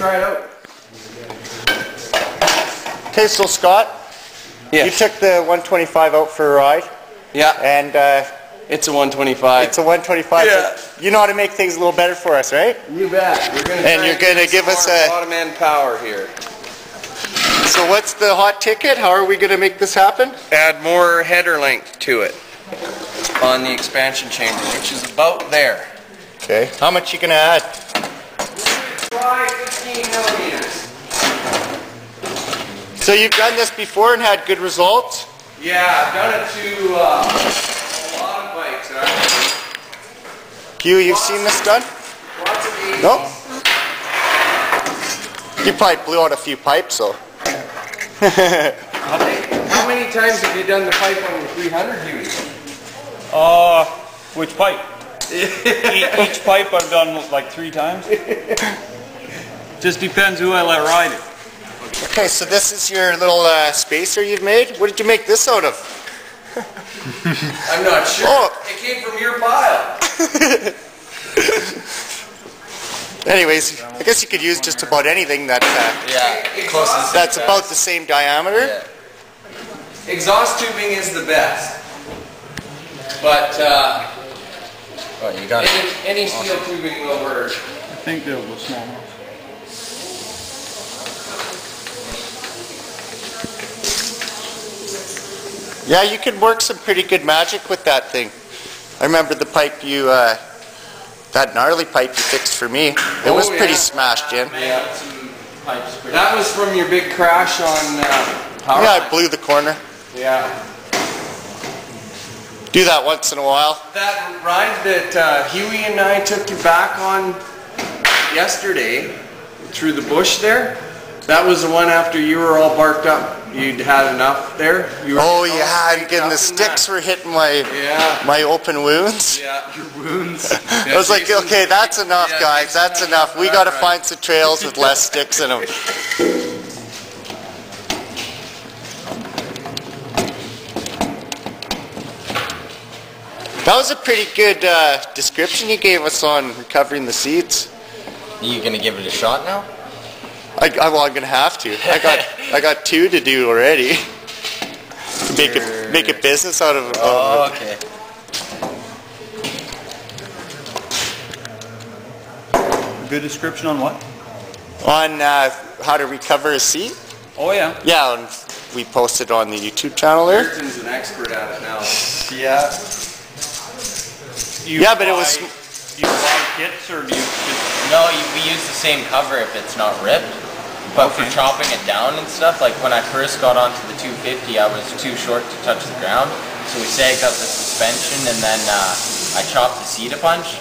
try it out. Okay, so Scott, Yes. you took the 125 out for a ride, Yeah, and uh, it's a 125. it's a 125. Yeah. You know how to make things a little better for us, right? you bet. We're gonna And you're gonna get give some us more a- bottom end power here. So what's the hot ticket? How are we going to make this happen? Add more header length to it on the expansion chamber, which is about there. Okay. How much you going to add? Try 15 millimeters. So you've done this before and had good results? Yeah, I've done it to uh, a lot of bikes. Actually. Hugh, you've seen this done? Lots of 80s. No? You probably blew out a few pipes, so. How many times have you done the pipe on the 300 Huey? Uh, which pipe? E- Each pipe I've done like three times. Just depends who I let ride it. Okay, so this is your little uh, spacer you've made? What did you make this out of? I'm not sure. Oh. It came from your pile. Anyways, I guess you could use just about anything that uh, Yeah, closest. that's about the same diameter. Yeah. Exhaust tubing is the best. But uh, Oh, you got any, any steel tubing will work. I think they'll go small Yeah, you could work some pretty good magic with that thing. I remember the pipe you, uh, that gnarly pipe you fixed for me. It Oh, was pretty smashed in. Yeah. That was from your big crash on uh, power. Yeah, I blew the corner. Yeah. Do that once in a while. That ride that uh, Huey and I took you back on yesterday through the bush there, that was the one after you were all barked up. You'd had enough there. You were Oh yeah, and baked again up the sticks that. were hitting my Yeah. my open wounds. Yeah, your wounds. I was like, okay, that's enough, Yeah, guys. Jason That's enough. We got to right. find some trails with less sticks in them. That was a pretty good uh, description you gave us on recovering the seeds. Are You gonna give it a shot now? I, I, well, I'm gonna have to. I got I got two to do already. Make a make a business out of. of Oh, okay. Good description on what? on uh, how to recover a seat. Oh yeah. Yeah, and we posted on the YouTube channel there. Ayrton's an expert at it now. Yeah. You Yeah, but it was- buy- You buy kits or do you just? No, you, we use the same cover if it's not ripped. But for chopping it down and stuff, like when I first got onto the 250, I was too short to touch the ground. So we sagged up the suspension and then uh, I chopped the seat a bunch.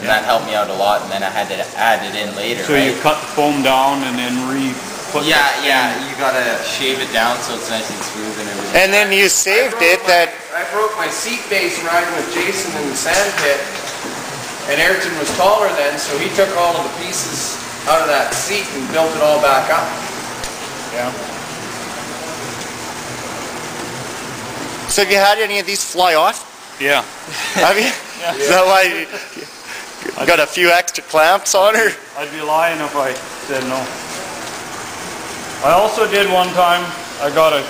And that helped me out a lot. And then I had to add it in later. So right? you cut the foam down and then re-put. Yeah, the- yeah. You gotta shave it down so it's nice and smooth and everything. And then you saved it broke that. I broke my seat base riding with Jason in the sand pit, and Ayrton was taller then, so he took all of the pieces out of that seat and built it all back up. Yeah. So have you had any of these fly off? Yeah. Have you? Is that why you you got a few extra clamps on her? I'd be lying if I said no. I also did one time, I got a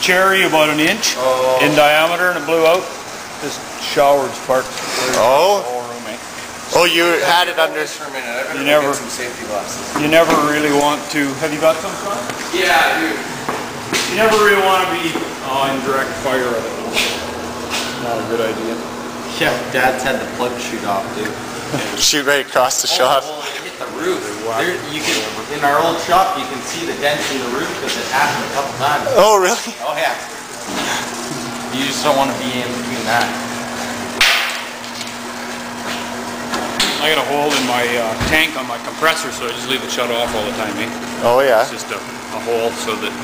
cherry about an inch Oh. in diameter and it blew out. Just showered sparks. Oh. Whole room? Oh, you had it under. Just for a minute, I better You never- get some safety glasses. You never really want to, have you got some son? Yeah, I do. You never really want to be uh, in direct fire of it. Not a good idea. Yeah, Dad's had the plug shoot off, dude. Shoot right across the shop. Oh, well, it hit the roof. There, you can, in our old shop, you can see the dents in the roof because it happened a couple times. Oh, really? Oh yeah. You just don't want to be in between that. I got a hole in my uh, tank on my compressor, so I just leave it shut off all the time, eh? Oh, yeah. It's just a, a hole so that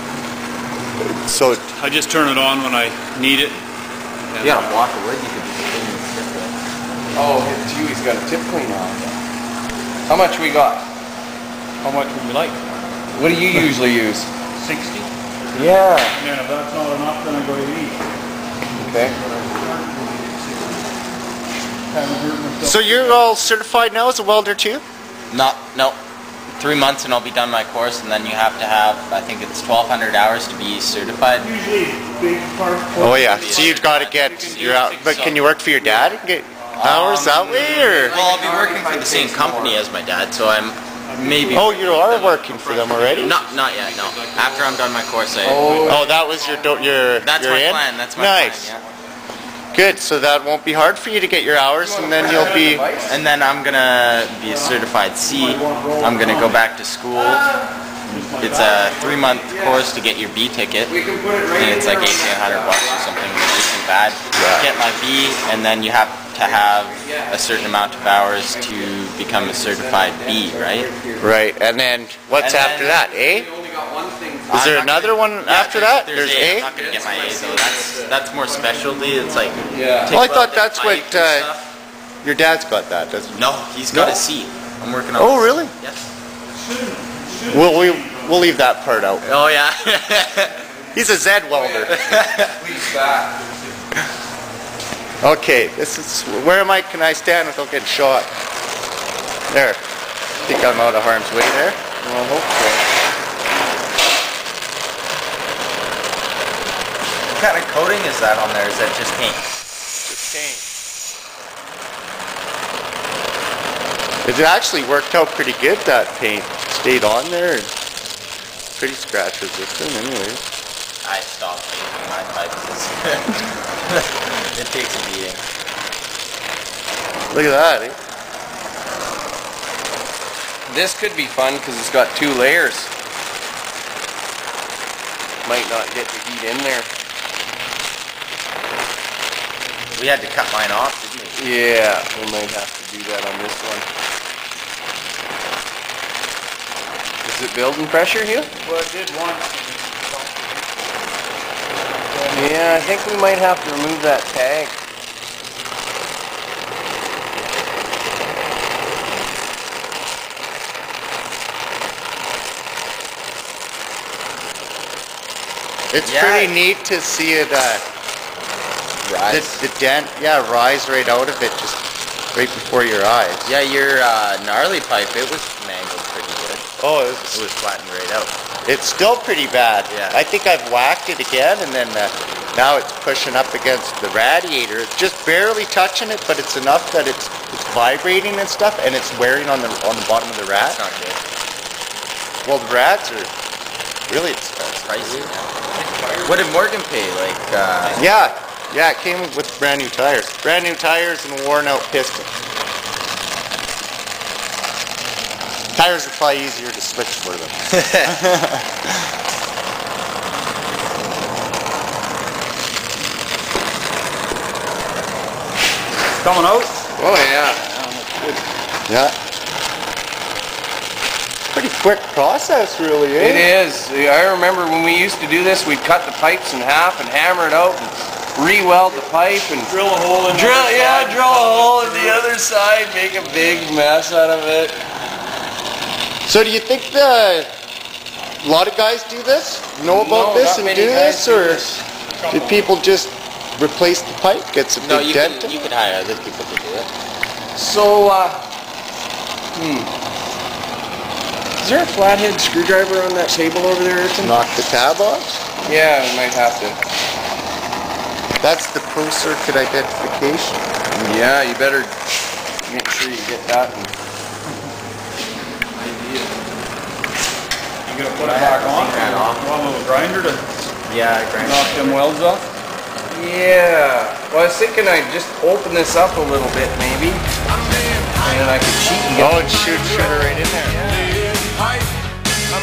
So, I just turn it on when I need it. You got a block of wood you could just clean the tip with. Oh, his Huey's got a tip clean on. How much we got? How much would you like? What do you usually use? 60? Yeah. And if that's not enough, then I go to eat. Okay. Haven't hurt myself. so you're all certified now as a welder too? No, no. three months and I'll be done my course, and then you have to have, I think it's 1,200 hours to be certified. Usually, big park. Oh yeah. So you've got to get your out. But can you work for your dad and get hours that um, way, or? Well, I'll be working for the same company as my dad, so I'm maybe. Oh, you are working for them already. Not, not yet. No. After I'm done my course, I. Oh, oh that was your your. That's your my in? plan. That's my nice. plan. Yeah. Good. So that won't be hard for you to get your hours, and then you'll be. And then I'm gonna be a certified C. I'm gonna go back to school. It's a three-month course to get your B ticket. We can put it I right think it's like in 1,800 bucks or something, which isn't bad. Get my B, and then you have to have a certain amount of hours to become a certified B, right? Right. And then what's And after then- that? A. We only got one thing. Is there I'm not another one Yeah, after there's- that? There's, There's A. A. I'm not gonna get my A though. That's that's more specialty. It's like Yeah. Well, I thought that's what, uh. Your dad's got that, doesn't? No, he's got No? a C. I'm working on. Oh, this. really? Yes. We'll we we'll leave that part out. Oh yeah. He's a Z welder. Please back. Okay, this is where am I? Can I stand without getting shot? There. I Think I'm out of harm's way there. Well, I hope so. what kind of coating is that on there? Is that just paint? Just paint. It actually worked out pretty good. That paint stayed on there. And pretty scratch resistant, anyways. I stopped painting my pipes. it takes a beating. Look at that. Eh? This could be fun because it's got two layers. Might not get the heat in there. We had to cut mine off, didn't we? Yeah, we might have to do that on this one. Is it building pressure here? Well, it did once. Yeah, I think we might have to remove that tag. It's Yeah. pretty neat to see it. Uh, the, the dent, yeah, rise right out of it, just right before your eyes. Yeah, your uh, gnarly pipe, it was mangled pretty good. Oh, It it's, was flattened right out. it's still pretty bad. Yeah. I think I've whacked it again, and then uh, now it's pushing up against the radiator. It's just barely touching it, but it's enough that it's it's vibrating and stuff, and it's wearing on the on the bottom of the rad. That's not good. Well, the rads are really expensive. Pricey. What did Morgan pay? Like, uh, Yeah, yeah, it came with brand new tires. Brand new tires and a worn out piston. Tires are probably easier to switch for them. Coming out? Oh yeah. Yeah. Pretty quick process, really, eh? It is. I remember when we used to do this, we'd cut the pipes in half and hammer it out and re-weld the pipe and Drill a hole in drill, there. yeah, drill a hole in the other side, make a big mess out of it. So do you think the a lot of guys do this? Know about No, this and do guys this, do or this. do people just replace the pipe, Get some no, big you dent? can, you can hire other people to do it. So, uh, hmm. Is there a flathead screwdriver on that table over there, Ayrton? Knock the tab off. Yeah, we might have to. That's the pro circuit identification. Yeah, you better make sure you get that. And You gonna put it back on? Ran off. Want a little grinder to Yeah, I grind knock them welds off? yeah. Well, I was thinking I'd just open this up a little bit, maybe, and then I could cheat and get. Oh, it shoot sugar right in there. I'm